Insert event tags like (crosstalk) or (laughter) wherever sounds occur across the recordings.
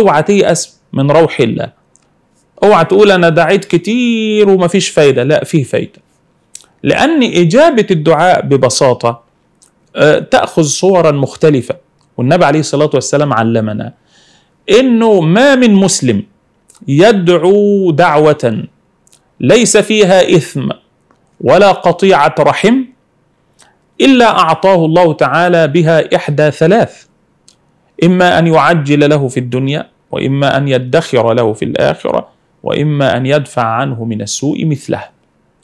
أوعى تيأس من روح الله. أوعى تقول أنا دعيت كتير ومفيش فايدة. لا فيه فايدة. لأن إجابة الدعاء ببساطة آه، تأخذ صورا مختلفة. والنبي عليه الصلاة والسلام علمنا إنه ما من مسلم يدعو دعوة ليس فيها إثم ولا قطيعة رحم إلا أعطاه الله تعالى بها إحدى ثلاث. إما أن يعجل له في الدنيا وإما أن يدخر له في الآخرة وإما أن يدفع عنه من السوء مثله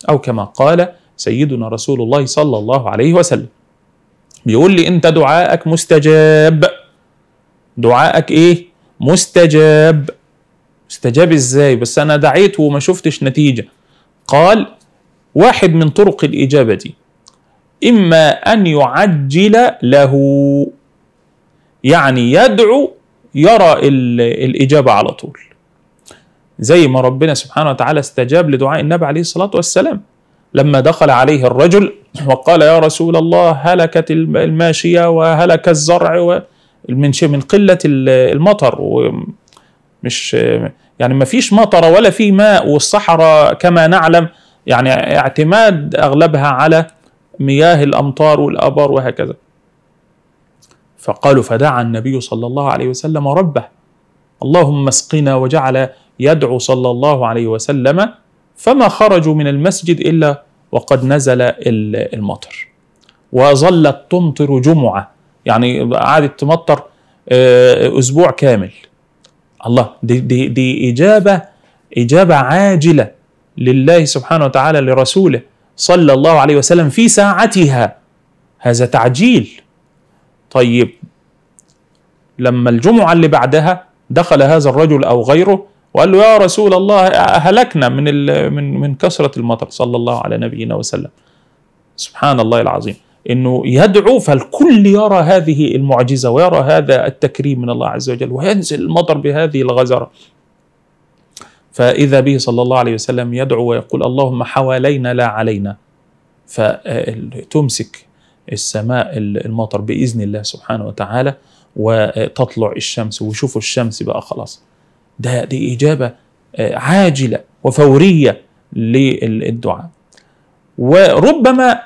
أو كما قال سيدنا رسول الله صلى الله عليه وسلم. بيقول لي أنت دعائك مستجاب. دعائك إيه؟ مستجاب. مستجاب إزاي؟ بس أنا دعيت وما شفتش نتيجة. قال واحد من طرق الإجابة دي. إما أن يعجل له. يعني يدعو يرى الإجابة على طول. زي ما ربنا سبحانه وتعالى استجاب لدعاء النبي عليه الصلاة والسلام. لما دخل عليه الرجل وقال يا رسول الله هلكت الماشية وهلك الزرع من من قلة المطر ومش يعني ما فيش مطر ولا في ماء والصحراء كما نعلم يعني اعتماد أغلبها على مياه الأمطار والأبار وهكذا. فقالوا فدعا النبي صلى الله عليه وسلم ربه. اللهم اسقنا وجعل يدعو صلى الله عليه وسلم فما خرجوا من المسجد إلا وقد نزل المطر. وظلت تمطر جمعة. يعني قعدت تمطر أسبوع كامل. الله دي, دي, دي إجابة إجابة عاجلة لله سبحانه وتعالى لرسوله صلى الله عليه وسلم في ساعتها. هذا تعجيل. طيب. لما الجمعة اللي بعدها دخل هذا الرجل أو غيره وقال له يا رسول الله هلكنا من من من كثرة المطر صلى الله على نبينا وسلم. سبحان الله العظيم. إنه يدعو فالكل يرى هذه المعجزة ويرى هذا التكريم من الله عز وجل وينزل المطر بهذه الغزرة. فإذا به صلى الله عليه وسلم يدعو ويقول اللهم حوالينا لا علينا. فتمسك السماء المطر بإذن الله سبحانه وتعالى وتطلع الشمس ويشوفوا الشمس بقى خلاص. ده دي إجابة عاجلة وفورية للدعاء. وربما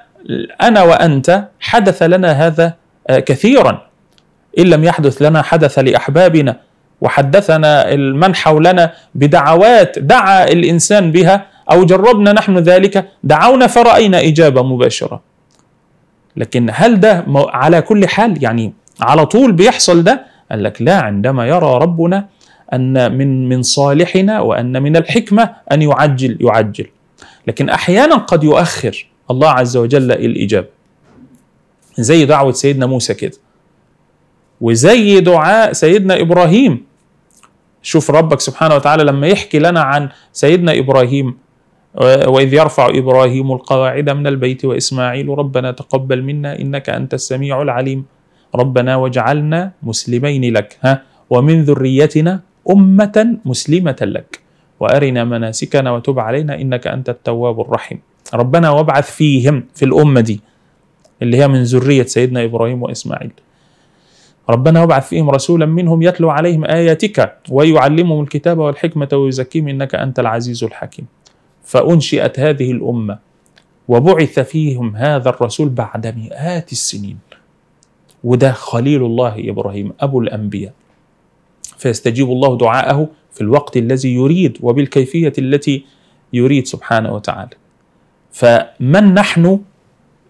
أنا وأنت حدث لنا هذا كثيرا. إن لم يحدث لنا حدث لأحبابنا وحدثنا من حولنا بدعوات دعا الإنسان بها أو جربنا نحن ذلك دعونا فرأينا إجابة مباشرة. لكن هل ده على كل حال يعني على طول بيحصل ده؟ قال لك لا عندما يرى ربنا أن من من صالحنا وأن من الحكمة أن يعجل يعجل. لكن أحيانا قد يؤخر الله عز وجل الاجابه زي دعوة سيدنا موسى كده. وزي دعاء سيدنا إبراهيم. شوف ربك سبحانه وتعالى لما يحكي لنا عن سيدنا إبراهيم. وإذ يرفع إبراهيم القواعد من البيت وإسماعيل ربنا تقبل منا إنك أنت السميع العليم. ربنا واجعلنا مسلمين لك. ها ومن ذريتنا أمة مسلمة لك. وأرنا مناسكنا وتب علينا إنك أنت التواب الرحيم. ربنا وابعث فيهم في الأمة دي اللي هي من ذرية سيدنا إبراهيم وإسماعيل. ربنا وابعث فيهم رسولا منهم يتلو عليهم آياتك ويعلمهم الكتاب والحكمة ويزكيهم إنك أنت العزيز الحكيم. فأنشئت هذه الأمة وبعث فيهم هذا الرسول بعد مئات السنين. وده خليل الله إبراهيم أبو الأنبياء. فيستجيب الله دعاءه في الوقت الذي يريد وبالكيفية التي يريد سبحانه وتعالى. فمن نحن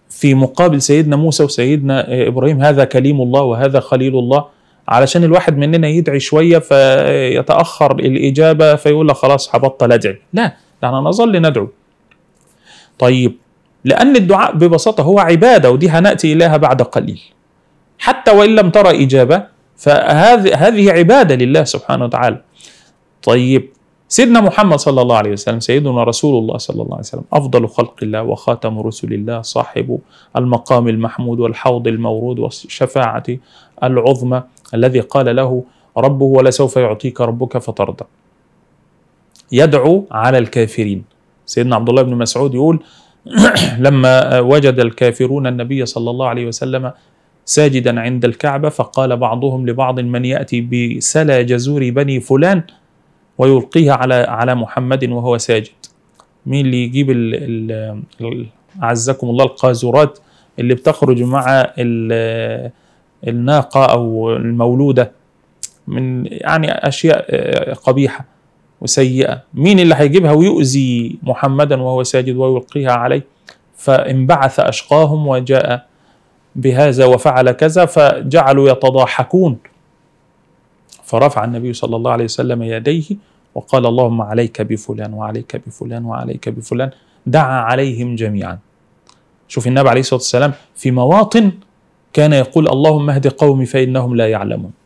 في مقابل سيدنا موسى وسيدنا إبراهيم؟ هذا كليم الله وهذا خليل الله. علشان الواحد مننا يدعي شوية فيتأخر الإجابة فيقول خلاص هبطل أدعي، لا نحن نظل ندعو. طيب لأن الدعاء ببساطة هو عبادة ودي هناتي إليها بعد قليل. حتى وإن لم ترى إجابة فهذه هذه عبادة لله سبحانه وتعالى. طيب سيدنا محمد صلى الله عليه وسلم سيدنا رسول الله صلى الله عليه وسلم أفضل خلق الله وخاتم رسل الله صاحب المقام المحمود والحوض المورود والشفاعة العظمى الذي قال له ربه ولسوف يعطيك ربك فترضى. يدعو على الكافرين. سيدنا عبد الله بن مسعود يقول (clears throat) لما وجد الكافرون النبي صلى الله عليه وسلم ساجدا عند الكعبة فقال بعضهم لبعض من يأتي بسلا جزور بني فلان ويلقيها على على محمد وهو ساجد؟ مين اللي يجيب ال ال أعزكم الله القاذورات اللي بتخرج مع الناقة أو المولودة؟ من يعني أشياء قبيحة. وسيئة. مين اللي هيجيبها ويؤذي محمدا وهو ساجد ويلقيها عليه؟ فانبعث أشقاهم وجاء بهذا وفعل كذا فجعلوا يتضاحكون. فرفع النبي صلى الله عليه وسلم يديه وقال اللهم عليك بفلان وعليك بفلان وعليك بفلان. دعا عليهم جميعا. شوف النبي عليه الصلاة والسلام في مواطن كان يقول اللهم اهد قومي فإنهم لا يعلمون.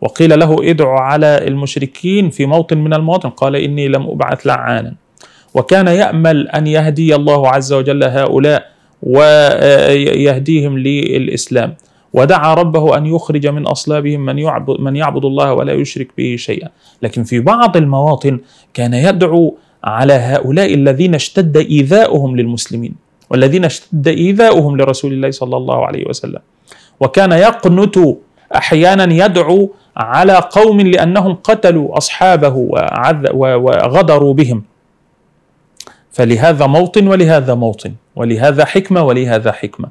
وقيل له ادعو على المشركين في موطن من المواطن. قال إني لم أبعث لعانا. وكان يأمل أن يهدي الله عز وجل هؤلاء ويهديهم للإسلام. ودعا ربه أن يخرج من أصلابهم من يعبد من يعبد الله ولا يشرك به شيئا، لكن في بعض المواطن كان يدعو على هؤلاء الذين اشتد إيذاؤهم للمسلمين، والذين اشتد إيذاؤهم لرسول الله صلى الله عليه وسلم. وكان يقنت أحيانا يدعو على قوم لأنهم قتلوا أصحابه وغدروا بهم. فلهذا موطن ولهذا موطن، ولهذا حكمة ولهذا حكمة.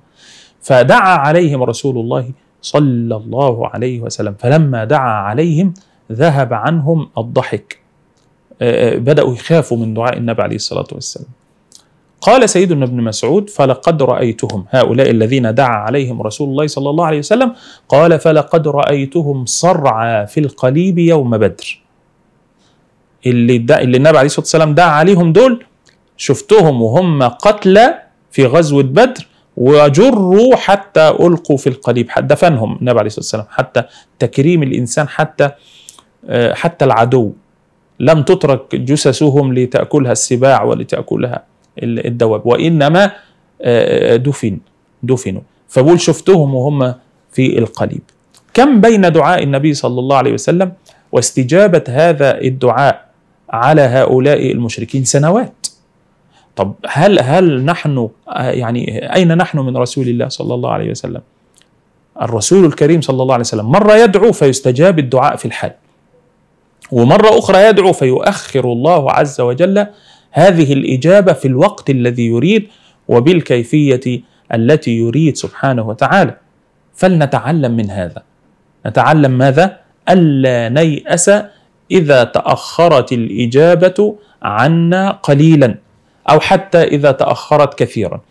فدعا عليهم رسول الله صلى الله عليه وسلم فلما دعا عليهم ذهب عنهم الضحك بدأوا يخافوا من دعاء النبي عليه الصلاة والسلام قال سيدنا ابن مسعود فلقد رأيتهم. هؤلاء الذين دعا عليهم رسول الله صلى الله عليه وسلم قال فلقد رأيتهم صرعى في القليب يوم بدر. اللي, اللي النبي عليه الصلاة والسلام دعا عليهم دول شفتهم وهم قتلى في غزوة بدر وجروا حتى ألقوا في القليب دفنهم النبي عليه الصلاة والسلام حتى تكريم الإنسان حتى حتى العدو. لم تترك جثثهم لتأكلها السباع ولتأكلها الدواب. وإنما دفن دفنوا. فبقول شفتهم وهم في القليب. كم بين دعاء النبي صلى الله عليه وسلم واستجابة هذا الدعاء على هؤلاء المشركين سنوات؟ طب هل هل نحن يعني أين نحن من رسول الله صلى الله عليه وسلم؟ الرسول الكريم صلى الله عليه وسلم مرة يدعو فيستجاب الدعاء في الحال ومرة أخرى يدعو فيؤخر الله عز وجل هذه الإجابة في الوقت الذي يريد وبالكيفية التي يريد سبحانه وتعالى. فلنتعلم من هذا. نتعلم ماذا؟ ألا نيأس إذا تأخرت الإجابة عنا قليلا أو حتى إذا تأخرت كثيرا.